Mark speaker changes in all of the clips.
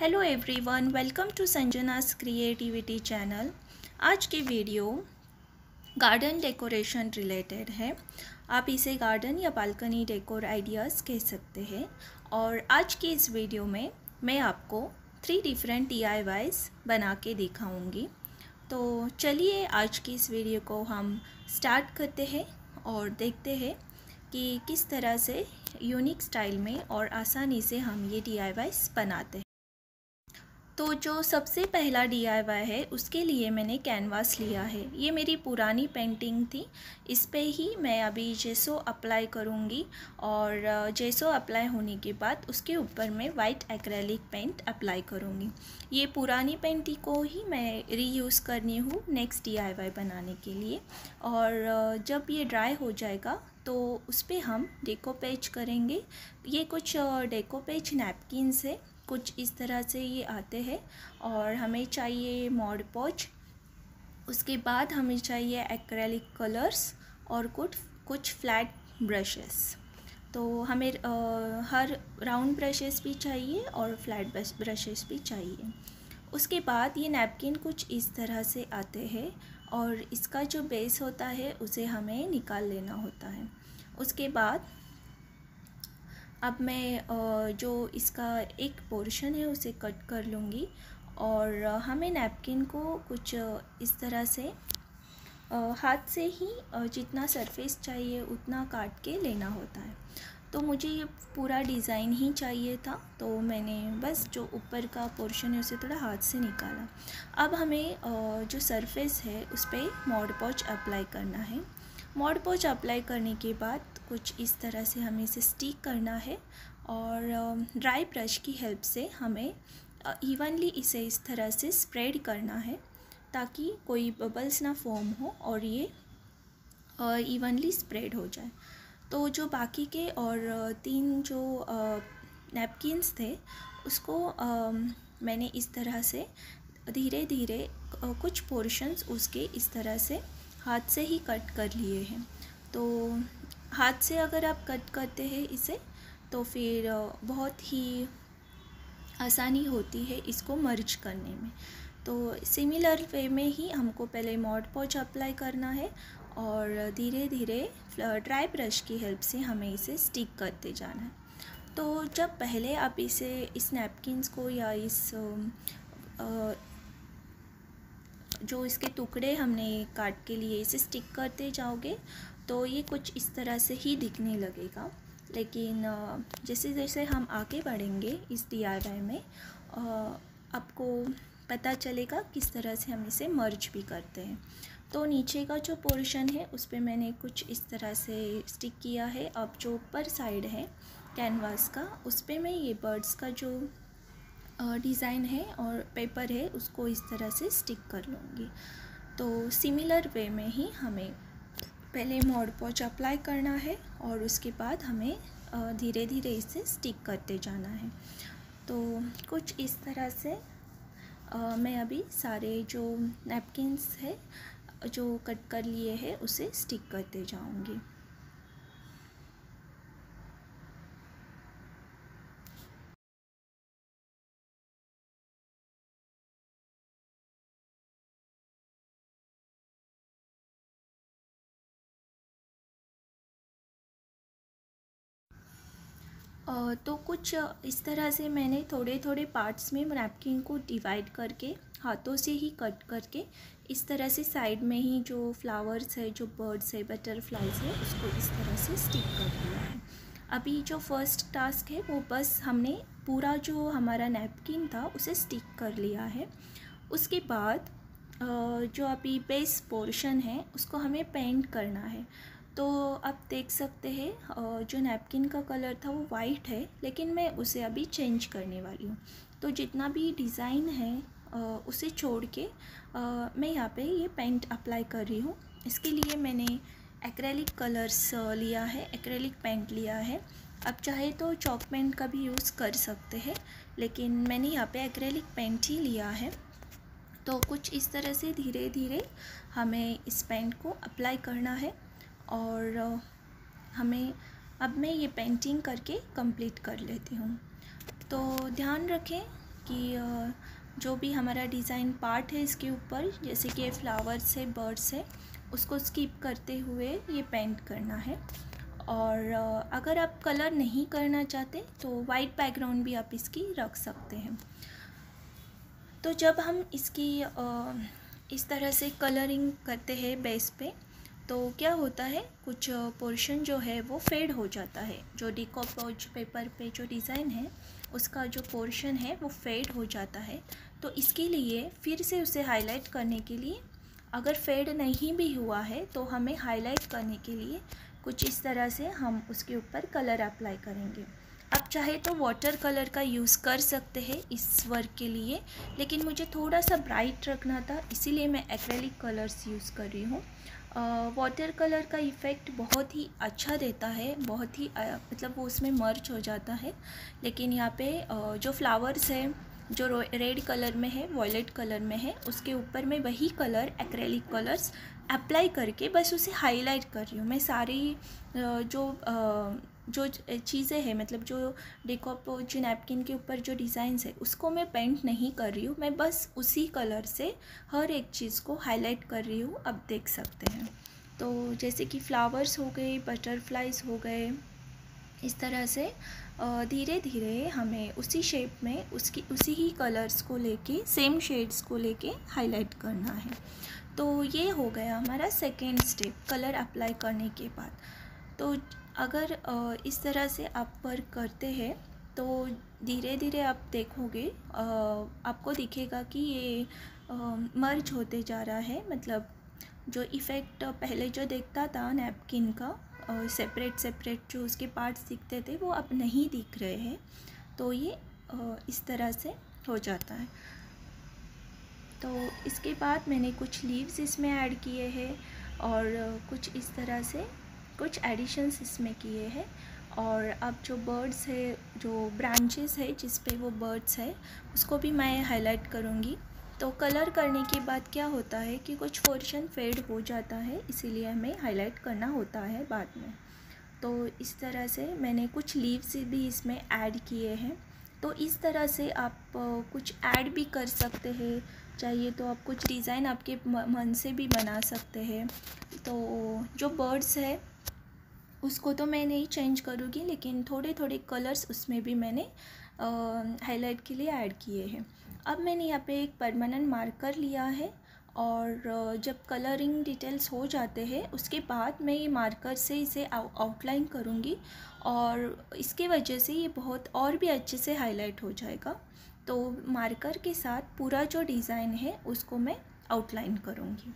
Speaker 1: Hello everyone welcome to Sanjana's creativity channel आज की video garden decoration related है। आप इसे गार्डन या बालकनी डेकोर आइडियाज़ कह सकते हैं। और आज की इस वीडियो में मैं आपको थ्री डिफरेंट डी बना के दिखाऊँगी। तो चलिए आज की इस वीडियो को हम स्टार्ट करते हैं और देखते हैं कि किस तरह से यूनिक स्टाइल में और आसानी से हम ये डी बनाते हैं। तो जो सबसे पहला DIY है, उसके लिए मैंने कैनवास लिया है। ये मेरी पुरानी पेंटिंग थी। इस पर ही मैं अभी जेसो अप्लाई करूँगी और जेसो अप्लाई होने के बाद उसके ऊपर मैं वाइट एक्रेलिक पेंट अप्लाई करूँगी। ये पुरानी पेंटिंग को ही मैं रीयूज़ करनी हूँ नेक्स्ट DIY बनाने के लिए। और जब ये ड्राई हो जाएगा तो उस पर हम डेको करेंगे। ये कुछ डेको पेज नैपकिन कुछ इस तरह से ये आते हैं और हमें चाहिए मॉड पॉच। उसके बाद हमें चाहिए एक्रेलिक कलर्स और कुछ कुछ फ्लैट ब्रशेस तो हमें आ, हर राउंड ब्रशेस भी चाहिए और फ्लैट ब्रशेस भी चाहिए। उसके बाद ये नैपकिन कुछ इस तरह से आते हैं और इसका जो बेस होता है उसे हमें निकाल लेना होता है। उसके बाद अब मैं जो इसका एक पोर्शन है उसे कट कर लूँगी और हमें नैपकिन को कुछ इस तरह से हाथ से ही जितना सरफेस चाहिए उतना काट के लेना होता है। तो मुझे ये पूरा डिज़ाइन ही चाहिए था तो मैंने बस जो ऊपर का पोर्शन है उसे थोड़ा हाथ से निकाला। अब हमें जो सरफेस है उस पर मॉड पॉच अप्लाई करना है। मॉड पोच अप्लाई करने के बाद कुछ इस तरह से हमें इसे स्टिक करना है और ड्राई ब्रश की हेल्प से हमें इवनली इसे इस तरह से स्प्रेड करना है ताकि कोई बबल्स ना फॉर्म हो और ये इवनली स्प्रेड हो जाए। तो जो बाकी के और तीन जो नैपकिन्स थे, उसको मैंने इस तरह से धीरे धीरे कुछ पोर्शंस उसके इस तरह से हाथ से ही कट कर लिए हैं। तो हाथ से अगर आप कट करते हैं इसे तो फिर बहुत ही आसानी होती है इसको मर्ज करने में। तो सिमिलर वे में ही हमको पहले मॉड पॉच अप्लाई करना है और धीरे धीरे ड्राई ब्रश की हेल्प से हमें इसे स्टिक करते जाना है। तो जब पहले आप इसे, इस नैपकिन्स को या इस जो इसके टुकड़े हमने काट के लिए इसे स्टिक करते जाओगे तो ये कुछ इस तरह से ही दिखने लगेगा। लेकिन जैसे जैसे हम आगे बढ़ेंगे इस डी में आपको पता चलेगा किस तरह से हम इसे मर्ज भी करते हैं। तो नीचे का जो पोर्शन है, उस पर मैंने कुछ इस तरह से स्टिक किया है। अब जो ऊपर साइड है कैनवास का, उस पर मैं ये बर्ड्स का जो डिज़ाइन है और पेपर है, उसको इस तरह से स्टिक कर लूँगी। तो सिमिलर वे में ही हमें पहले मोड पॉच अप्लाई करना है और उसके बाद हमें धीरे धीरे इसे स्टिक करते जाना है। तो कुछ इस तरह से मैं अभी सारे जो नैपकिन्स है, जो कट कर लिए हैं, उसे स्टिक करते जाऊँगी। तो कुछ इस तरह से मैंने थोड़े थोड़े पार्ट्स में नैपकिन को डिवाइड करके, हाथों से ही कट करके, इस तरह से साइड में ही जो फ्लावर्स है, जो बर्ड्स है बटरफ्लाइज है, उसको इस तरह से स्टिक कर दिया है। अभी जो फ़र्स्ट टास्क है, वो बस हमने पूरा जो हमारा नैपकिन था, उसे स्टिक कर लिया है। उसके बाद जो अभी बेस पोर्शन है, उसको हमें पेंट करना है। तो आप देख सकते हैं जो नैपकिन का कलर था वो वाइट है, लेकिन मैं उसे अभी चेंज करने वाली हूँ। तो जितना भी डिज़ाइन है उसे छोड़ के मैं यहाँ पे ये पेंट अप्लाई कर रही हूँ। इसके लिए मैंने एक्रेलिक कलर्स लिया है एक्रेलिक पेंट लिया है। आप चाहे तो चॉक पेंट का भी यूज़ कर सकते हैं, लेकिन मैंने यहाँ पे एक्रेलिक पेंट ही लिया है। तो कुछ इस तरह से धीरे धीरे हमें इस पेंट को अप्लाई करना है। और हमें, अब मैं ये पेंटिंग करके कंप्लीट कर लेती हूँ। तो ध्यान रखें कि जो भी हमारा डिज़ाइन पार्ट है इसके ऊपर, जैसे कि फ्लावर्स है बर्ड्स है, उसको स्किप करते हुए ये पेंट करना है। और अगर आप कलर नहीं करना चाहते तो वाइट बैकग्राउंड भी आप इसकी रख सकते हैं। तो जब हम इसकी इस तरह से कलरिंग करते हैं बेस पे तो क्या होता है, कुछ पोर्शन जो है वो फेड हो जाता है। जो डिकॉपोज पेपर पे जो डिज़ाइन है, उसका जो पोर्शन है वो फेड हो जाता है। तो इसके लिए फिर से उसे हाईलाइट करने के लिए, अगर फेड नहीं भी हुआ है तो हमें हाईलाइट करने के लिए कुछ इस तरह से हम उसके ऊपर कलर अप्लाई करेंगे। आप चाहे तो वाटर कलर का यूज़ कर सकते हैं इस वर्क के लिए, लेकिन मुझे थोड़ा सा ब्राइट रखना था, इसीलिए मैं एक्रेलिक कलर्स यूज़ कर रही हूँ। वाटर कलर का इफ़ेक्ट बहुत ही अच्छा देता है बहुत ही आ, मतलब वो उसमें मर्च हो जाता है। लेकिन यहाँ पे जो फ्लावर्स है जो रेड कलर में है वॉयलेट कलर में है उसके ऊपर मैं वही कलर एक्रेलिक कलर्स अप्लाई करके बस उसे हाईलाइट कर रही हूँ। मैं सारी जो जो चीज़ें हैं मतलब जो डेकोपोज नैपकिन के ऊपर जो डिज़ाइंस है, उसको मैं पेंट नहीं कर रही हूँ। मैं बस उसी कलर से हर एक चीज़ को हाईलाइट कर रही हूँ। अब देख सकते हैं। तो जैसे कि फ्लावर्स हो गए, बटरफ्लाइज हो गए, इस तरह से धीरे धीरे हमें उसी शेप में उसकी, उसी ही कलर्स को लेके, सेम शेड्स को लेके हाईलाइट करना है। तो ये हो गया हमारा सेकेंड स्टेप, कलर अप्लाई करने के बाद। तो अगर इस तरह से आप वर्क करते हैं तो धीरे धीरे आप देखोगे आपको दिखेगा कि ये मर्ज होते जा रहा है। मतलब जो इफ़ेक्ट पहले जो देखता था नैपकिन का सेपरेट सेपरेट जो उसके पार्ट्स दिखते थे, वो अब नहीं दिख रहे हैं। तो ये इस तरह से हो जाता है। तो इसके बाद मैंने कुछ लीव्स इसमें ऐड किए हैं और कुछ इस तरह से कुछ एडिशंस इसमें किए हैं। और अब जो बर्ड्स है, जो ब्रांचेस है, जिस पे वो बर्ड्स है, उसको भी मैं हाईलाइट करूँगी। तो कलर करने के बाद क्या होता है कि कुछ पोर्शन फेड हो जाता है, इसीलिए हमें हाईलाइट करना होता है बाद में। तो इस तरह से मैंने कुछ लीव्स भी इसमें ऐड किए हैं। तो इस तरह से आप कुछ ऐड भी कर सकते हैं। चाहिए तो आप कुछ डिज़ाइन आपके मन से भी बना सकते हैं। तो जो बर्ड्स है उसको तो मैं नहीं चेंज करूँगी, लेकिन थोड़े थोड़े कलर्स उसमें भी मैंने हाईलाइट के लिए ऐड किए हैं। अब मैंने यहाँ पे एक परमानेंट मार्कर लिया है और जब कलरिंग डिटेल्स हो जाते हैं, उसके बाद मैं ये मार्कर से इसे आउटलाइन करूँगी और इसके वजह से ये बहुत और भी अच्छे से हाईलाइट हो जाएगा। तो मार्कर के साथ पूरा जो डिज़ाइन है, उसको मैं आउटलाइन करूँगी।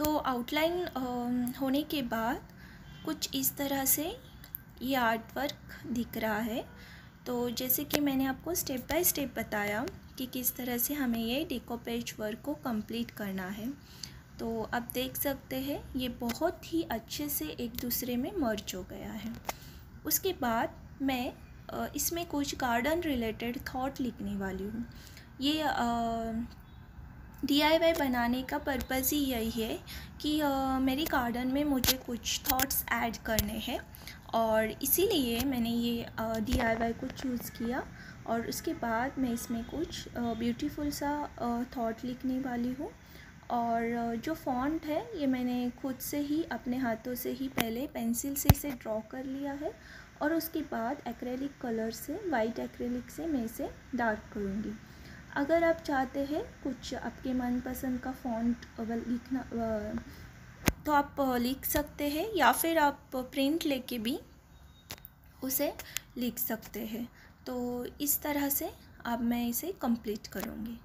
Speaker 1: तो आउटलाइन होने के बाद कुछ इस तरह से ये आर्ट वर्क दिख रहा है। तो जैसे कि मैंने आपको स्टेप बाय स्टेप बताया कि किस तरह से हमें ये डिकोपेज वर्क को कंप्लीट करना है। तो आप देख सकते हैं, ये बहुत ही अच्छे से एक दूसरे में मर्ज हो गया है। उसके बाद मैं इसमें कुछ गार्डन रिलेटेड थॉट लिखने वाली हूँ। ये डी बनाने का पर्पज़ ही यही है कि आ, मेरी गार्डन में मुझे कुछ थॉट्स ऐड करने हैं और इसीलिए मैंने ये डी को चूज़ किया और उसके बाद मैं इसमें कुछ ब्यूटीफुल सा थॉट लिखने वाली हूँ और जो फॉन्ट है ये मैंने खुद से ही अपने हाथों से ही पहले पेंसिल से इसे ड्रॉ कर लिया है और उसके बाद एक्रेलिक कलर से वाइट एक्रेलिक से मैं इसे डार्क करूँगी। अगर आप चाहते हैं कुछ आपके मनपसंद का फ़ॉन्ट लिखना तो आप लिख सकते हैं या फिर आप प्रिंट लेके भी उसे लिख सकते हैं। तो इस तरह से अब मैं इसे कंप्लीट करूँगी।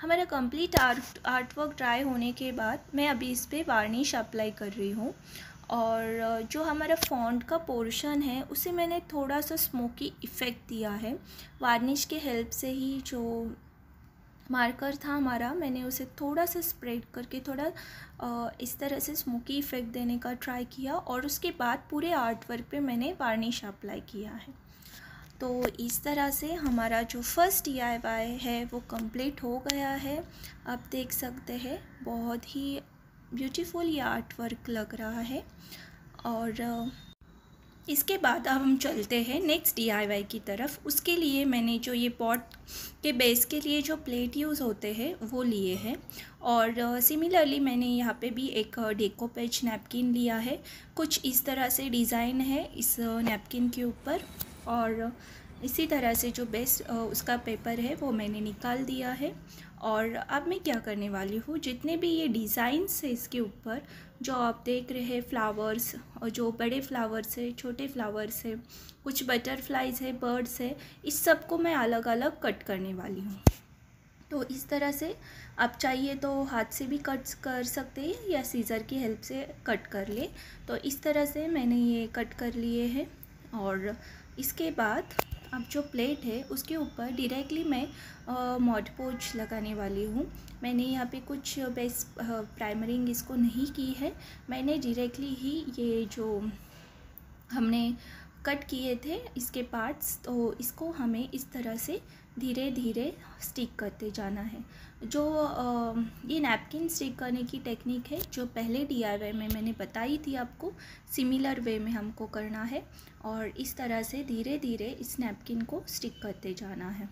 Speaker 1: हमारा complete art artwork dry होने के बाद मैं अभी इस पर वार्निश अप्लाई कर रही हूँ। और जो हमारा फॉन्ट का पोर्शन है, उसे मैंने थोड़ा सा स्मोकी इफ़ेक्ट दिया है। वार्निश के हेल्प से ही जो मार्कर था हमारा, मैंने उसे थोड़ा सा स्प्रेड करके थोड़ा इस तरह से स्मोकी इफ़ेक्ट देने का ट्राई किया। और उसके बाद पूरे आर्ट वर्क पे मैंने वार्निश अप्लाई किया है। तो इस तरह से हमारा जो फ़र्स्ट DIY है, वो कंप्लीट हो गया है। आप देख सकते हैं, बहुत ही ब्यूटीफुल ये आर्ट वर्क लग रहा है। और इसके बाद अब हम चलते हैं नेक्स्ट DIY की तरफ़। उसके लिए मैंने जो ये पॉट के बेस के लिए जो प्लेट यूज़ होते हैं, वो लिए हैं। और सिमिलरली मैंने यहाँ पे भी एक डेको पेज नैपकिन लिया है। कुछ इस तरह से डिज़ाइन है इस नैपकिन के ऊपर। और इसी तरह से जो बेस्ट उसका पेपर है, वो मैंने निकाल दिया है। और अब मैं क्या करने वाली हूँ? जितने भी ये डिज़ाइंस है इसके ऊपर, जो आप देख रहे हैं फ्लावर्स और जो बड़े फ्लावर्स है, छोटे फ्लावर्स है, कुछ बटरफ्लाइज है बर्ड्स है, इस सबको मैं अलग अलग कट करने वाली हूँ। तो इस तरह से आप चाहिए तो हाथ से भी कट कर सकते हैं, या सीज़र की हेल्प से कट कर ले। तो इस तरह से मैंने ये कट कर लिए हैं। और इसके बाद अब जो प्लेट है, उसके ऊपर डायरेक्टली मैं मॉड पोच लगाने वाली हूँ। मैंने यहाँ पे कुछ बेस प्राइमरिंग इसको नहीं की है। मैंने डायरेक्टली ही ये जो हमने कट किए थे, इसके पार्ट्स तो इसको हमें इस तरह से धीरे धीरे स्टिक करते जाना है। जो ये नैपकिन स्टिक करने की टेक्निक है, जो पहले डी में मैंने बताई थी आपको सिमिलर वे में हमको करना है और इस तरह से धीरे धीरे इस नैपकिन को स्टिक करते जाना है।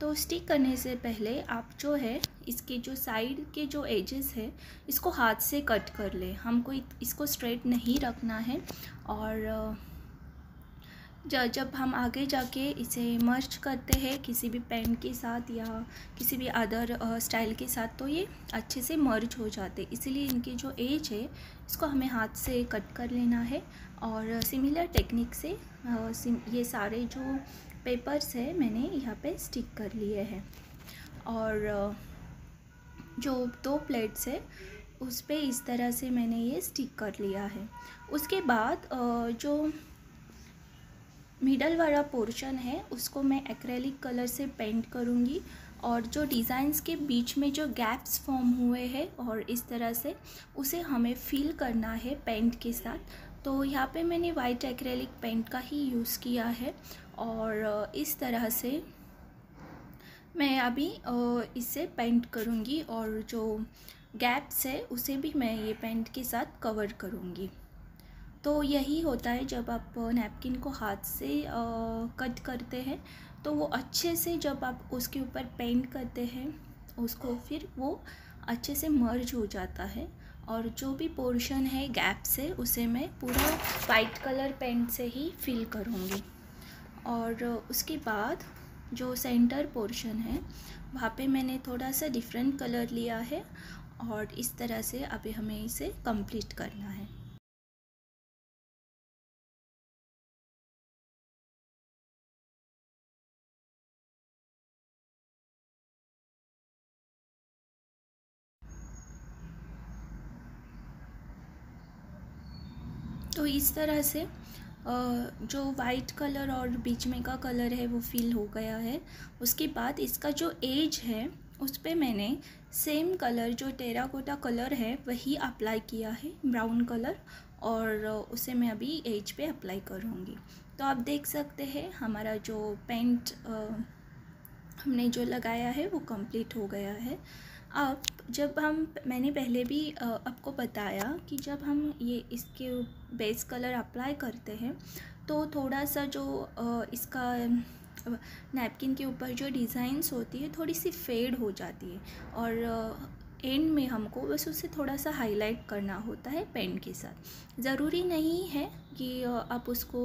Speaker 1: तो स्टिक करने से पहले आप जो है, इसके जो साइड के जो एजेस है, इसको हाथ से कट कर ले। हमको इसको स्ट्रेट नहीं रखना है और जब हम आगे जाके इसे मर्च करते हैं, किसी भी पेन के साथ या किसी भी अदर स्टाइल के साथ तो ये अच्छे से मर्ज हो जाते इसीलिए इनकी जो एज है, इसको हमें हाथ से कट कर लेना है और सिमिलर टेक्निक से ये सारे जो पेपर्स है, मैंने यहाँ पे स्टिक कर लिए हैं। और जो दो प्लेट्स है, उस पर इस तरह से मैंने ये स्टिक कर लिया है। उसके बाद जो मिडल वाला पोर्शन है, उसको मैं एक्रेलिक कलर से पेंट करूँगी और जो डिज़ाइंस के बीच में जो गैप्स फॉर्म हुए हैं और इस तरह से, उसे हमें फिल करना है पेंट के साथ। तो यहाँ पे मैंने वाइट एक्रेलिक पेंट का ही यूज़ किया है और इस तरह से मैं अभी इसे पेंट करूँगी और जो गैप्स है, उसे भी मैं ये पेंट के साथ कवर करूँगी। तो यही होता है जब आप नैपकिन को हाथ से कट करते हैं तो वो अच्छे से जब आप उसके ऊपर पेंट करते हैं, उसको फिर वो अच्छे से मर्ज हो जाता है। और जो भी पोर्शन है गैप से, उसे मैं पूरा वाइट कलर पेंट से ही फिल करूँगी। और उसके बाद जो सेंटर पोर्शन है, वहाँ पे मैंने थोड़ा सा डिफरेंट कलर लिया है और इस तरह से अभी हमें इसे कंप्लीट करना है। तो इस तरह से जो वाइट कलर और बीच में का कलर है वो फिल हो गया है। उसके बाद इसका जो एज है, उस पर मैंने सेम कलर जो टेराकोटा कलर है, वही अप्लाई किया है ब्राउन कलर और उसे मैं अभी एज पे अप्लाई करूँगी। तो आप देख सकते हैं, हमारा जो पेंट हमने जो लगाया है वो कंप्लीट हो गया है। अब जब हम, मैंने पहले भी आपको बताया कि जब हम ये इसके बेस कलर अप्लाई करते हैं तो थोड़ा सा जो इसका नैपकिन के ऊपर जो डिज़ाइंस होती है थोड़ी सी फेड हो जाती है और एंड में हमको बस उसे थोड़ा सा हाईलाइट करना होता है पेन के साथ। ज़रूरी नहीं है कि आप उसको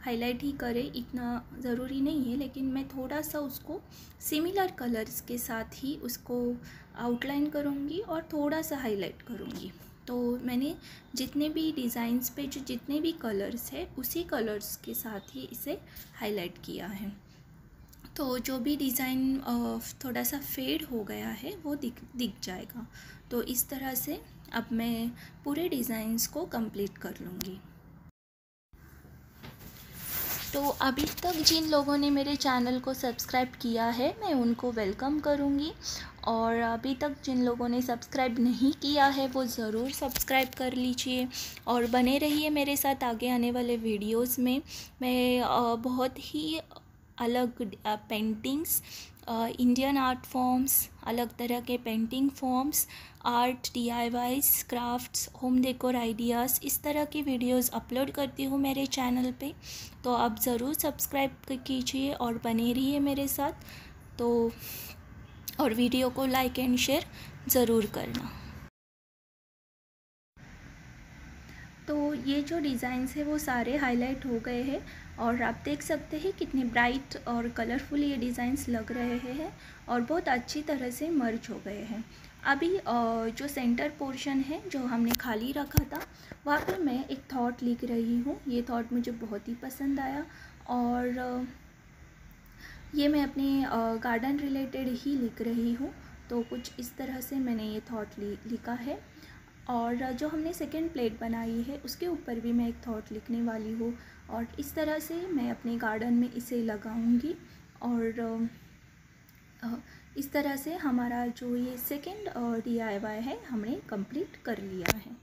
Speaker 1: हाईलाइट ही करें, इतना ज़रूरी नहीं है, लेकिन मैं थोड़ा सा उसको सिमिलर कलर्स के साथ ही उसको आउटलाइन करूँगी और थोड़ा सा हाईलाइट करूँगी। तो मैंने जितने भी डिज़ाइंस पे, जो जितने भी कलर्स है, उसी कलर्स के साथ ही इसे हाईलाइट किया है। तो जो भी डिज़ाइन थोड़ा सा फेड हो गया है, वो दिख दिख जाएगा। तो इस तरह से अब मैं पूरे डिज़ाइंस को कंप्लीट कर लूँगी। तो अभी तक जिन लोगों ने मेरे चैनल को सब्सक्राइब किया है, मैं उनको वेलकम करूँगी। और अभी तक जिन लोगों ने सब्सक्राइब नहीं किया है, वो ज़रूर सब्सक्राइब कर लीजिए और बने रहिए मेरे साथ आगे आने वाले वीडियोस में। मैं बहुत ही अलग पेंटिंग्स इंडियन आर्ट फॉर्म्स अलग तरह के painting forms art D I crafts home decor ideas इस तरह की वीडियोस अपलोड करती हूँ मेरे चैनल पे। तो आप ज़रूर सब्सक्राइब कीजिए और बने रहिए मेरे साथ। तो और वीडियो को लाइक एंड शेयर ज़रूर करना। तो ये जो डिज़ाइंस है वो सारे हाईलाइट हो गए हैं। और आप देख सकते हैं कितने ब्राइट और कलरफुल ये डिज़ाइंस लग रहे हैं और बहुत अच्छी तरह से मर्ज हो गए हैं। अभी जो सेंटर पोर्शन है, जो हमने खाली रखा था, वहाँ पर मैं एक थॉट लिख रही हूँ। ये थॉट मुझे बहुत ही पसंद आया और ये मैं अपने गार्डन रिलेटेड ही लिख रही हूँ। तो कुछ इस तरह से मैंने ये थॉट लिखा है। और जो हमने सेकेंड प्लेट बनाई है, उसके ऊपर भी मैं एक थॉट लिखने वाली हूँ। और इस तरह से मैं अपने गार्डन में इसे लगाऊँगी और इस तरह से हमारा जो ये सेकेंड डीआईवाई है, हमने कंप्लीट कर लिया है।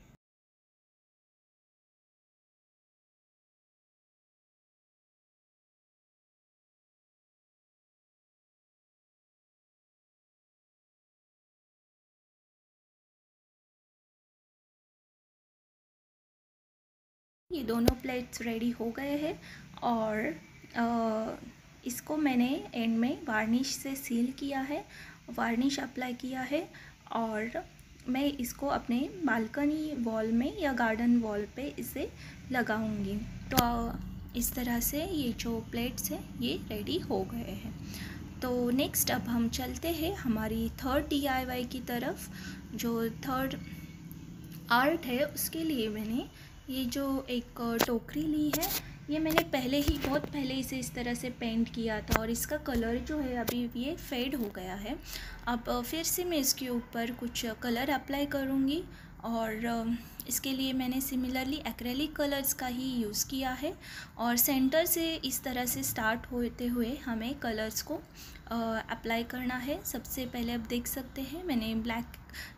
Speaker 1: ये दोनों प्लेट्स रेडी हो गए हैं और आ, इसको मैंने एंड में वार्निश से सील किया है वार्निश अप्लाई किया है और मैं इसको अपने बालकनी वॉल में या गार्डन वॉल पे इसे लगाऊँगी। तो इस तरह से ये जो प्लेट्स हैं ये रेडी हो गए हैं। तो नेक्स्ट अब हम चलते हैं हमारी थर्ड डी की तरफ़। जो थर्ड आर्ट है उसके लिए मैंने ये जो एक टोकरी ली है, ये मैंने पहले ही, बहुत पहले इसे इस तरह से पेंट किया था और इसका कलर जो है अभी ये फेड हो गया है। अब फिर से मैं इसके ऊपर कुछ कलर अप्लाई करूँगी और इसके लिए मैंने सिमिलरली एक्रेलिक कलर्स का ही यूज़ किया है और सेंटर से इस तरह से स्टार्ट होते हुए हमें कलर्स को अप्लाई करना है। सबसे पहले आप देख सकते हैं मैंने ब्लैक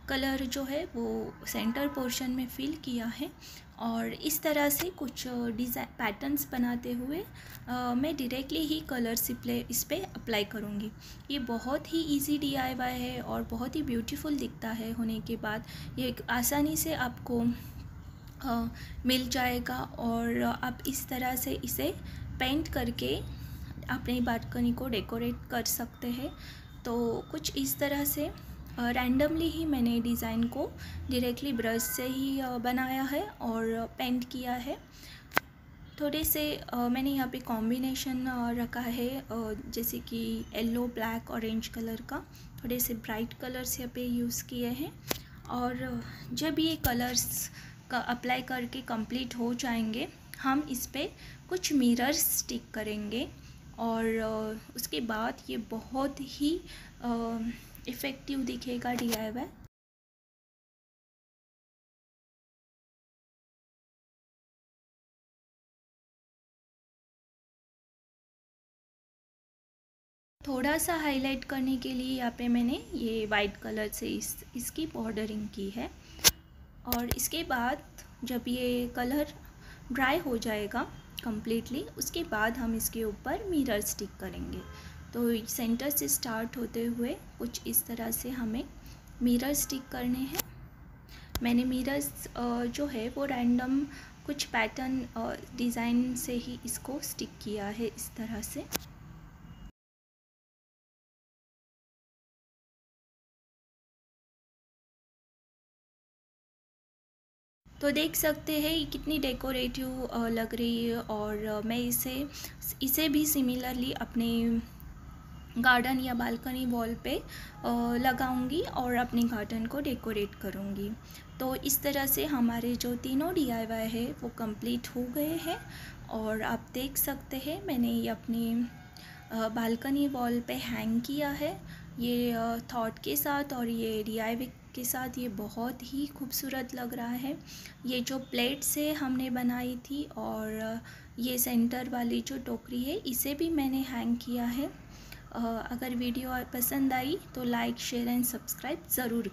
Speaker 1: कलर जो है वो सेंटर पोर्शन में फिल किया है। और इस तरह से कुछ डिज़ाइन पैटर्न्स बनाते हुए आ, मैं डायरेक्टली ही कलर्स इस पर अप्लाई करूँगी। ये बहुत ही इजी डीआईवाई है और बहुत ही ब्यूटीफुल दिखता है होने के बाद। ये आसानी से आपको आ, मिल जाएगा और आप इस तरह से इसे पेंट करके अपनी बालकनी को डेकोरेट कर सकते हैं। तो कुछ इस तरह से रैंडमली ही मैंने डिज़ाइन को डायरेक्टली ब्रश से ही बनाया है और पेंट किया है। थोड़े से मैंने यहाँ पे कॉम्बिनेशन रखा है जैसे कि येलो ब्लैक ऑरेंज कलर का। थोड़े से ब्राइट कलर्स यहाँ पे यूज़ किए हैं और जब ये कलर्स का अप्लाई करके कंप्लीट हो जाएँगे, हम इस पर कुछ मिरर्स स्टिक करेंगे। और उसके बाद ये बहुत ही इफ़ेक्टिव दिखेगा डी आई वाई थोड़ा सा हाईलाइट करने के लिए यहाँ पे मैंने ये वाइट कलर से इस, इसकी बॉर्डरिंग की है। और इसके बाद जब ये कलर ड्राई हो जाएगा कम्प्लीटली उसके बाद हम इसके ऊपर मिरर स्टिक करेंगे। तो सेंटर से स्टार्ट होते हुए कुछ इस तरह से हमें मिरर स्टिक करने हैं। मैंने मिरर्स जो है वो रैंडम कुछ पैटर्न डिज़ाइन से ही इसको स्टिक किया है इस तरह से। तो देख सकते हैं ये कितनी डेकोरेटिव लग रही है और मैं इसे इसे भी सिमिलरली अपने गार्डन या बालकनी वॉल पे लगाऊँगी और अपने गार्डन को डेकोरेट करूँगी। तो इस तरह से हमारे जो तीनों डीआईवाई है, वो कंप्लीट हो गए हैं और आप देख सकते हैं मैंने ये अपनी बालकनी वॉल पे हैंग किया है। ये थॉट के साथ और ये डी के साथ ये बहुत ही खूबसूरत लग रहा है। ये जो प्लेट से हमने बनाई थी और ये सेंटर वाली जो टोकरी है, इसे भी मैंने हैंग किया है। अगर वीडियो पसंद आई तो लाइक शेयर एंड सब्सक्राइब ज़रूर